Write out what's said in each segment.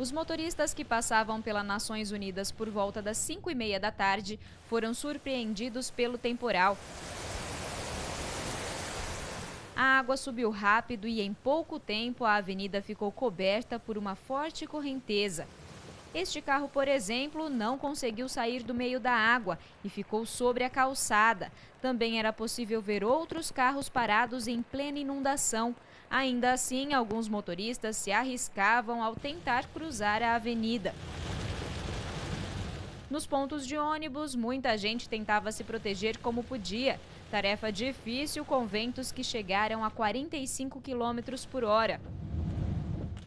Os motoristas que passavam pela Nações Unidas por volta das 5 e meia da tarde foram surpreendidos pelo temporal. A água subiu rápido e em pouco tempo a avenida ficou coberta por uma forte correnteza. Este carro, por exemplo, não conseguiu sair do meio da água e ficou sobre a calçada. Também era possível ver outros carros parados em plena inundação. Ainda assim, alguns motoristas se arriscavam ao tentar cruzar a avenida. Nos pontos de ônibus, muita gente tentava se proteger como podia. Tarefa difícil com ventos que chegaram a 45 km por hora.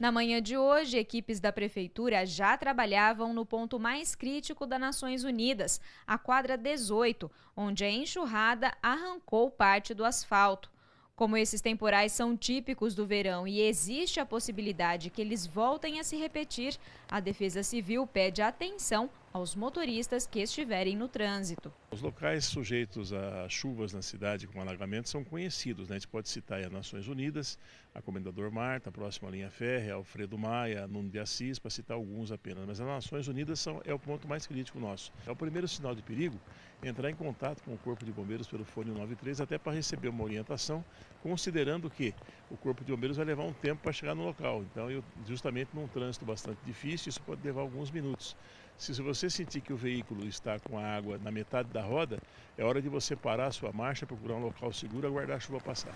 Na manhã de hoje, equipes da prefeitura já trabalhavam no ponto mais crítico das Nações Unidas, a quadra 18, onde a enxurrada arrancou parte do asfalto. Como esses temporais são típicos do verão e existe a possibilidade que eles voltem a se repetir, a Defesa Civil pede atenção aos motoristas que estiverem no trânsito. Os locais sujeitos a chuvas na cidade com alagamento são conhecidos. Né? A gente pode citar as Nações Unidas, a Comendador Marta, a próxima linha férrea, Alfredo Maia, Nuno de Assis, para citar alguns apenas. Mas as Nações Unidas são, é o ponto mais crítico nosso. É o primeiro sinal de perigo entrar em contato com o Corpo de Bombeiros pelo fone 93 até para receber uma orientação, considerando que o Corpo de Bombeiros vai levar um tempo para chegar no local. Então, eu, justamente num trânsito bastante difícil, isso pode levar alguns minutos. Se você sentir que o veículo está com a água na metade da roda, é hora de você parar a sua marcha, procurar um local seguro e aguardar a chuva passar.